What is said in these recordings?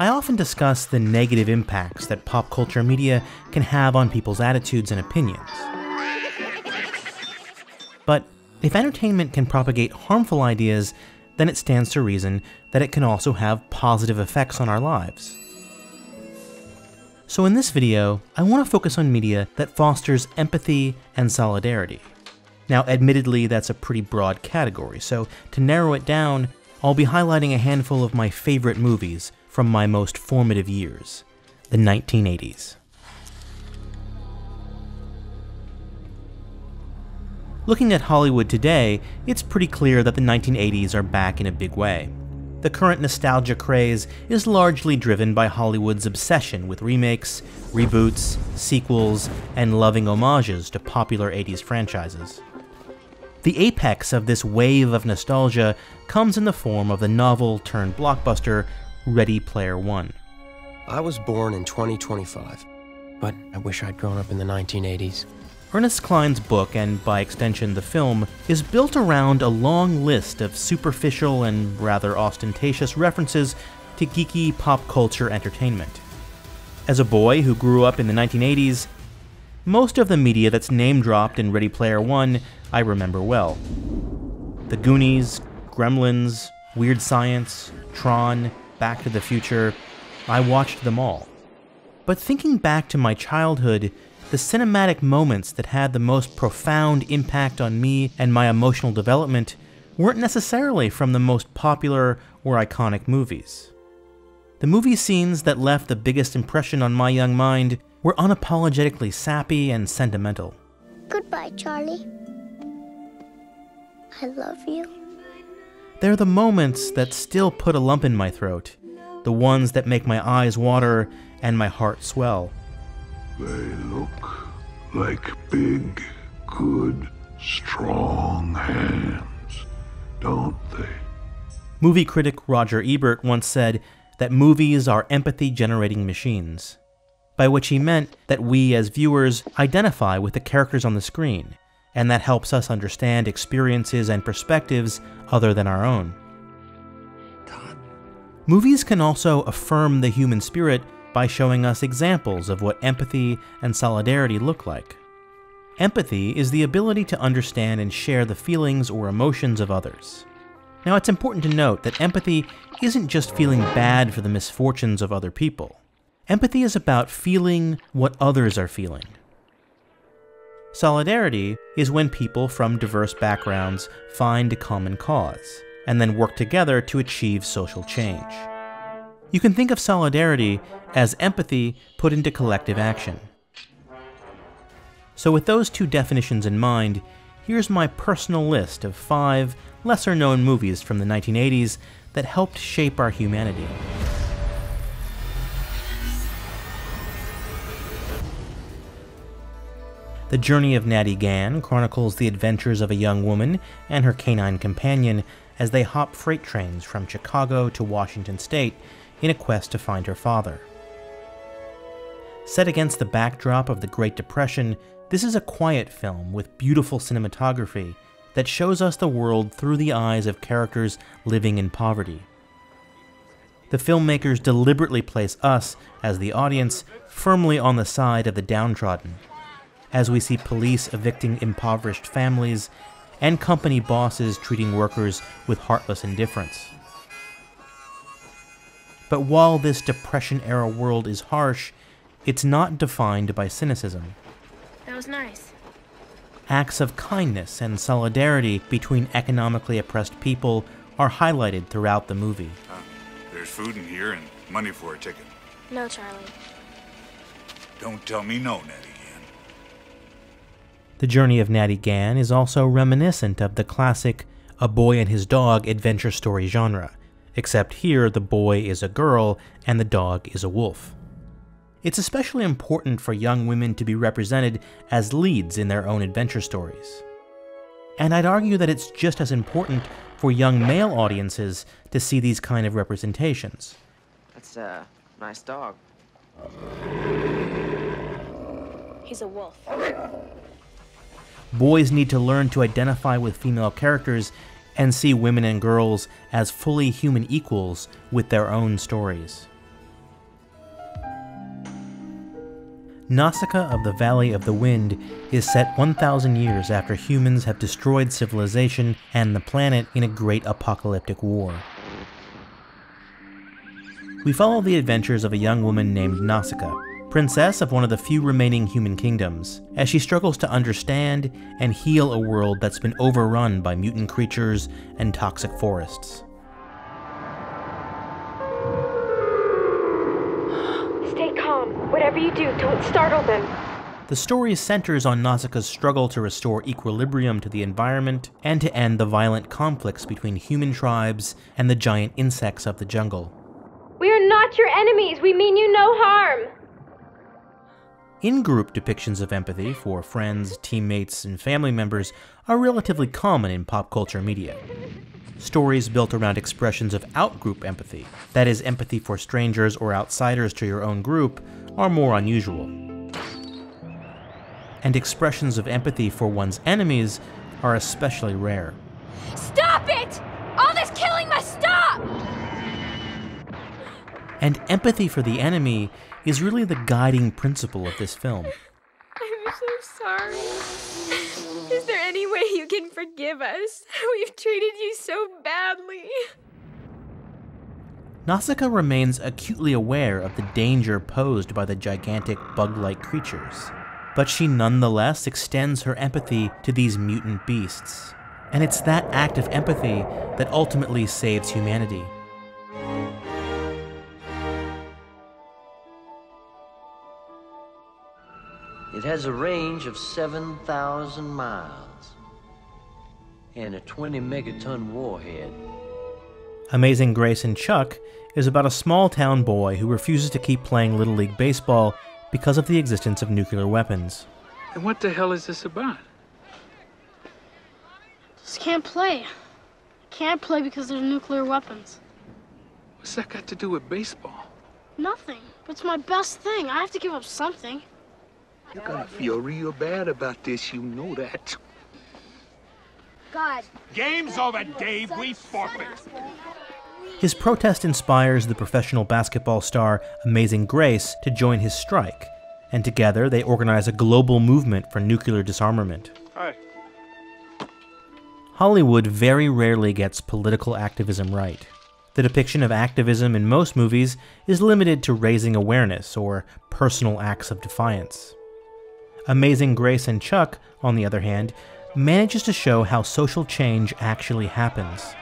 I often discuss the negative impacts that pop culture media can have on people's attitudes and opinions. But if entertainment can propagate harmful ideas, then it stands to reason that it can also have positive effects on our lives. So in this video, I want to focus on media that fosters empathy and solidarity. Now admittedly that's a pretty broad category, so to narrow it down, I'll be highlighting a handful of my favorite movies from my most formative years, the 1980s. Looking at Hollywood today, it's pretty clear that the 1980s are back in a big way. The current nostalgia craze is largely driven by Hollywood's obsession with remakes, reboots, sequels, and loving homages to popular 80s franchises. The apex of this wave of nostalgia comes in the form of the novel turned blockbuster Ready Player One. I was born in 2025, but I wish I'd grown up in the 1980s. Ernest Cline's book, and by extension the film, is built around a long list of superficial and rather ostentatious references to geeky pop culture entertainment. As a boy who grew up in the 1980s, most of the media that's name dropped in Ready Player One I remember well. The Goonies, Gremlins, Weird Science, Tron, Back to the Future, I watched them all. But thinking back to my childhood, the cinematic moments that had the most profound impact on me and my emotional development weren't necessarily from the most popular or iconic movies. The movie scenes that left the biggest impression on my young mind were unapologetically sappy and sentimental. Goodbye, Charlie. I love you. They're the moments that still put a lump in my throat, the ones that make my eyes water and my heart swell. They look like big, good, strong hands, don't they? Movie critic Roger Ebert once said that movies are empathy generating machines, by which he meant that we as viewers identify with the characters on the screen, and that helps us understand experiences and perspectives other than our own. Movies can also affirm the human spirit by showing us examples of what empathy and solidarity look like. Empathy is the ability to understand and share the feelings or emotions of others. Now, it's important to note that empathy isn't just feeling bad for the misfortunes of other people. Empathy is about feeling what others are feeling. Solidarity is when people from diverse backgrounds find a common cause, and then work together to achieve social change. You can think of solidarity as empathy put into collective action. So with those two definitions in mind, here's my personal list of five lesser known movies from the 1980s that helped shape our humanity. The Journey of Natty Gann chronicles the adventures of a young woman and her canine companion as they hop freight trains from Chicago to Washington State in a quest to find her father. Set against the backdrop of the Great Depression, this is a quiet film with beautiful cinematography that shows us the world through the eyes of characters living in poverty. The filmmakers deliberately place us, as the audience, firmly on the side of the downtrodden, as we see police evicting impoverished families and company bosses treating workers with heartless indifference. But while this Depression era world is harsh, it's not defined by cynicism. That was nice. Acts of kindness and solidarity between economically oppressed people are highlighted throughout the movie. Uh, there's food in here and money for a ticket. No, Charlie. Don't tell me no, Natty Gann. The journey of Natty Gann is also reminiscent of the classic A Boy and His Dog adventure story genre, except here the boy is a girl and the dog is a wolf. It's especially important for young women to be represented as leads in their own adventure stories. And I'd argue that it's just as important for young male audiences to see these kind of representations. That's a nice dog. He's a wolf boys need to learn to identify with female characters and see women and girls as fully human equals with their own stories. Nausicaa of the Valley of the Wind is set 1,000 years after humans have destroyed civilization and the planet in a great apocalyptic war. We follow the adventures of a young woman named Nausicaa, princess of one of the few remaining human kingdoms, as she struggles to understand and heal a world that's been overrun by mutant creatures and toxic forests. Stay calm. Whatever you do, don't startle them. The story centers on Nausicaa's struggle to restore equilibrium to the environment and to end the violent conflicts between human tribes and the giant insects of the jungle. We are not your enemies. We mean you no harm. In group depictions of empathy for friends, teammates, and family members are relatively common in pop culture media. Stories built around expressions of out-group empathy, that is, empathy for strangers or outsiders to your own group, are more unusual. And expressions of empathy for one's enemies are especially rare. Stop it! All this killing must stop! And empathy for the enemy is really the guiding principle of this film. I'm so sorry. Is there any way you can forgive us? We've treated you so badly. Nausicaa remains acutely aware of the danger posed by the gigantic bug like creatures, but she nonetheless extends her empathy to these mutant beasts. And it's that act of empathy that ultimately saves humanity. It has a range of 7,000 miles and a 20 megaton warhead. Amazing Grace and Chuck is about a small town boy who refuses to keep playing Little League Baseball because of the existence of nuclear weapons. And what the hell is this about? Just can't play. Can't play because there's nuclear weapons. What's that got to do with baseball? Nothing. But it's my best thing. I have to give up something. You're gonna feel real bad about this, you know that. God. Game's over, Dave. We forfeit. His protest inspires the professional basketball star Amazing Grace to join his strike, and together they organize a global movement for nuclear disarmament. Hi. Hollywood very rarely gets political activism right. The depiction of activism in most movies is limited to raising awareness or personal acts of defiance. Amazing Grace and Chuck, on the other hand, manages to show how social change actually happens.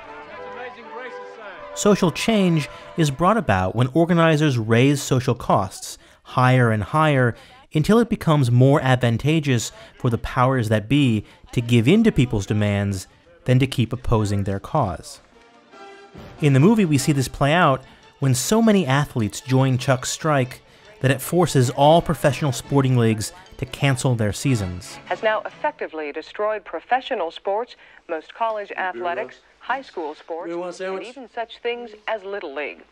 Social change is brought about when organizers raise social costs higher and higher until it becomes more advantageous for the powers that be to give in to people's demands than to keep opposing their cause. In the movie, we see this play out when so many athletes join Chuck's strike that it forces all professional sporting leagues to cancel their seasons. Has now effectively destroyed professional sports, most college athletics, high school sports, and even such things as Little League.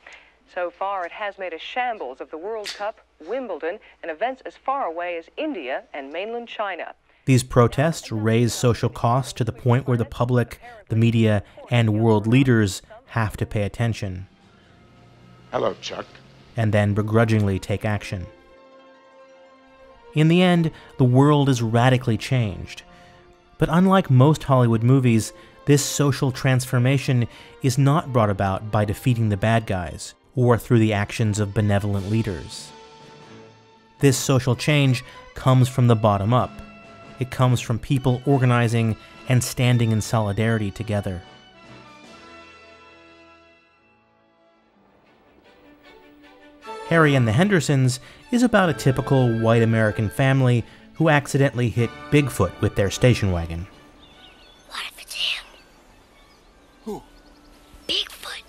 So far, it has made a shambles of the World Cup, Wimbledon, and events as far away as India and mainland China. These protests raise social costs to the point where the public, the media, and world leaders have to pay attention. Hello, Chuck. And then begrudgingly take action. In the end, the world is radically changed. But unlike most Hollywood movies, this social transformation is not brought about by defeating the bad guys or through the actions of benevolent leaders. This social change comes from the bottom up. It comes from people organizing and standing in solidarity together. Harry and the Hendersons is about a typical white American family who accidentally hit Bigfoot with their station wagon. What if it's him? Who? Bigfoot.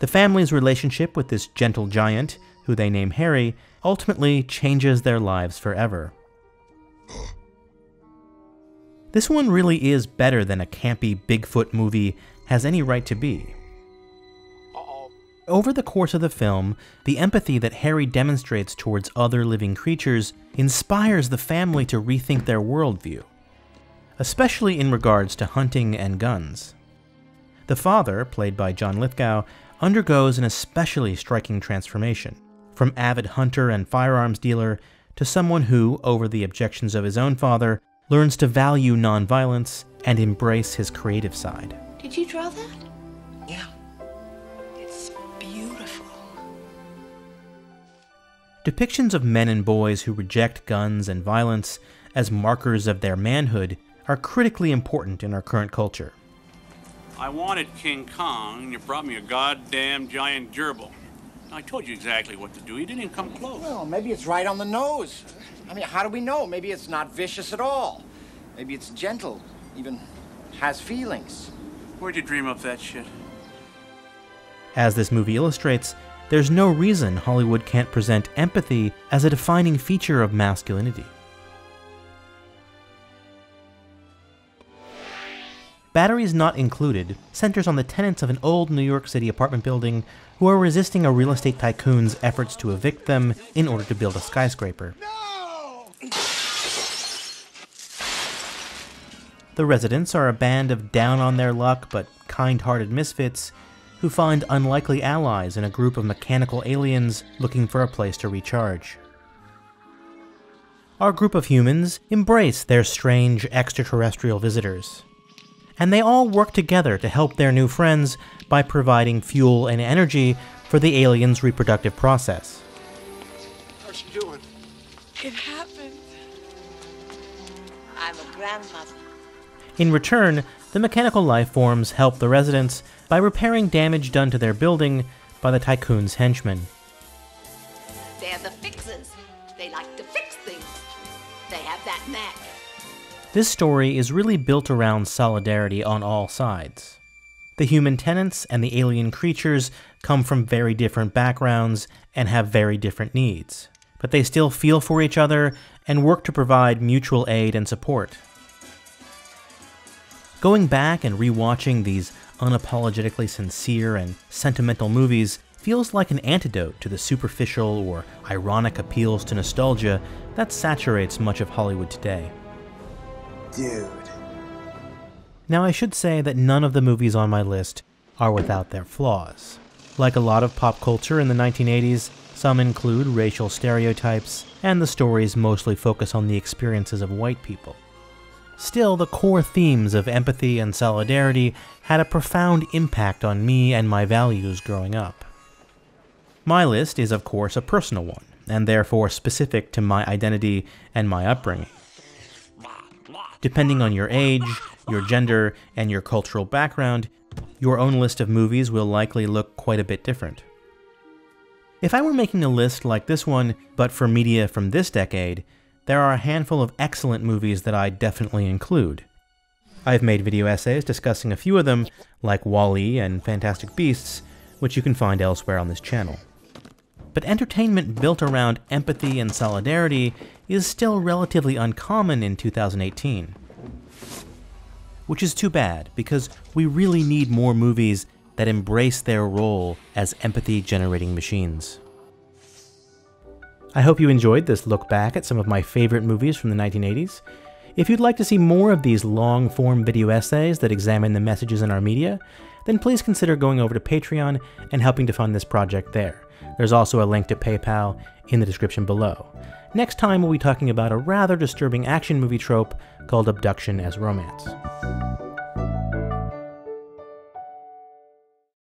The family's relationship with this gentle giant, who they name Harry, ultimately changes their lives forever. this one really is better than a campy Bigfoot movie has any right to be. Over the course of the film, the empathy that Harry demonstrates towards other living creatures inspires the family to rethink their worldview, especially in regards to hunting and guns. The father, played by John Lithgow, undergoes an especially striking transformation. From avid hunter and firearms dealer to someone who, over the objections of his own father, learns to value nonviolence and embrace his creative side. Did you draw that? Depictions of men and boys who reject guns and violence as markers of their manhood are critically important in our current culture. I wanted King Kong, and you brought me a goddamn giant gerbil. I told you exactly what to do. You didn't even come close. Well, maybe it's right on the nose. I mean, how do we know? Maybe it's not vicious at all. Maybe it's gentle, even has feelings. Where'd you dream up that shit? As this movie illustrates, there's no reason Hollywood can't present empathy as a defining feature of masculinity. Batteries Not Included centers on the tenants of an old New York City apartment building who are resisting a real estate tycoon's efforts to evict them in order to build a skyscraper. The residents are a band of down on their luck but kind hearted misfits who find unlikely allies in a group of mechanical aliens looking for a place to recharge. Our group of humans embrace their strange extraterrestrial visitors and they all work together to help their new friends by providing fuel and energy for the aliens' reproductive process. How's she doing? It happened. I'm a grandmother. In return, the mechanical life forms help the residents by repairing damage done to their building by the tycoon's henchmen. They're the fixers. They like to fix things. They have that knack. This story is really built around solidarity on all sides. The human tenants and the alien creatures come from very different backgrounds and have very different needs, but they still feel for each other and work to provide mutual aid and support. Going back and rewatching these unapologetically sincere and sentimental movies feels like an antidote to the superficial or ironic appeals to nostalgia that saturates much of Hollywood today. Dude. Now, I should say that none of the movies on my list are without their flaws. Like a lot of pop culture in the 1980s, some include racial stereotypes, and the stories mostly focus on the experiences of white people. Still, the core themes of empathy and solidarity had a profound impact on me and my values growing up. My list is, of course, a personal one, and therefore specific to my identity and my upbringing. Depending on your age, your gender, and your cultural background, your own list of movies will likely look quite a bit different. If I were making a list like this one, but for media from this decade, there are a handful of excellent movies that I definitely include. I've made video essays discussing a few of them, like WALL-E and Fantastic Beasts, which you can find elsewhere on this channel. But entertainment built around empathy and solidarity is still relatively uncommon in 2018. Which is too bad, because we really need more movies that embrace their role as empathy generating machines. I hope you enjoyed this look back at some of my favorite movies from the 1980s. If you'd like to see more of these long form video essays that examine the messages in our media, then please consider going over to Patreon and helping to fund this project there. There's also a link to PayPal in the description below. Next time, we'll be talking about a rather disturbing action movie trope called abduction as romance.